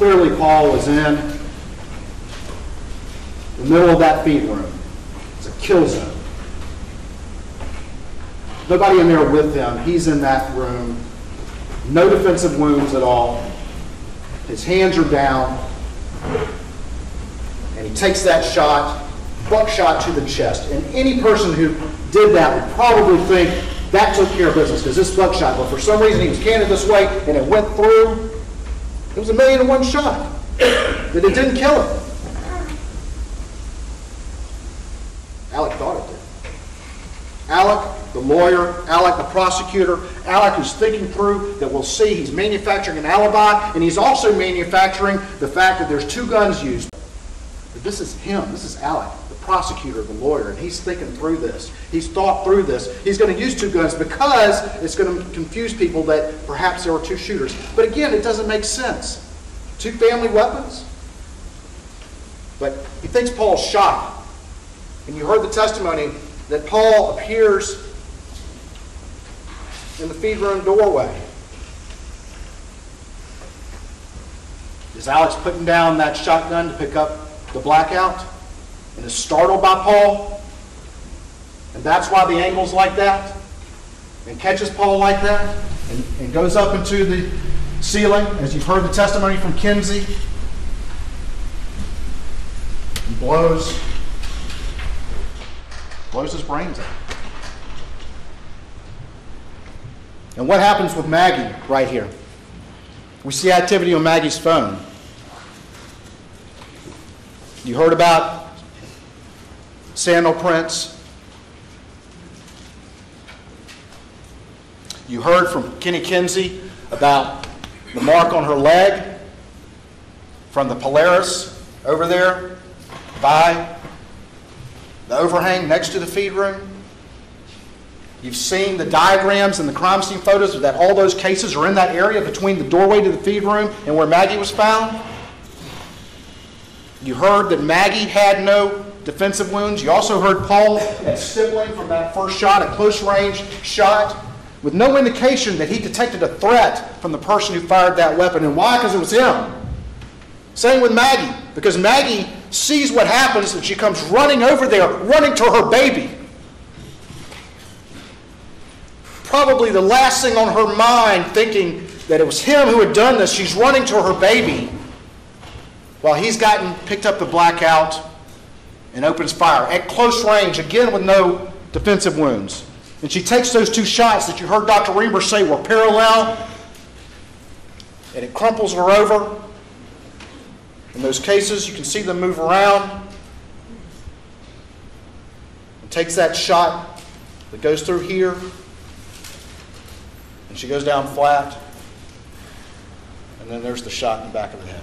clearly Paul was in the middle of that feed room. It's a kill zone. Nobody in there with him. He's in that room. No defensive wounds at all. His hands are down. And he takes that shot, buckshot to the chest. And any person who did that would probably think that took care of business because this buckshot, but for some reason he was canted this way and it went through. It was a million and one shot. That it didn't kill him. Alex thought it did. Alex, the lawyer, Alex, the prosecutor, Alex who's thinking through that we'll see he's manufacturing an alibi, and he's also manufacturing the fact that there's two guns used. But this is him. This is Alex, the prosecutor, the lawyer, and he's thinking through this. He's thought through this. He's going to use two guns because it's going to confuse people that perhaps there were two shooters. But again, it doesn't make sense. Two family weapons? But he thinks Paul's shot. And you heard the testimony that Paul appears in the feed room doorway. Is Alex putting down that shotgun to pick up the blackout and is startled by Paul? And that's why the angle's like that? And catches Paul like that? And, and goes up into the ceiling, as you've heard the testimony from Kinsey? And blows blows his brains out. And what happens with Maggie right here? We see activity on Maggie's phone. You heard about sandal prints. You heard from Kenny Kinsey about the mark on her leg from the Polaris over there by the overhang next to the feed room. You've seen the diagrams and the crime scene photos that all those cases are in that area between the doorway to the feed room and where Maggie was found. You heard that Maggie had no defensive wounds. You also heard Paul had stippling from that first shot, a close range shot, with no indication that he detected a threat from the person who fired that weapon. And why? Because it was him. Same with Maggie, because Maggie sees what happens and she comes running over there, running to her baby. Probably the last thing on her mind, thinking that it was him who had done this, she's running to her baby while he's gotten picked up the blackout and opens fire at close range, again with no defensive wounds. And she takes those two shots that you heard Dr. Riemer say were parallel, and it crumples her over. In those cases, you can see them move around. And takes that shot that goes through here, and she goes down flat. And then there's the shot in the back of the head.